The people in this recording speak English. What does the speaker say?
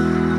Oh.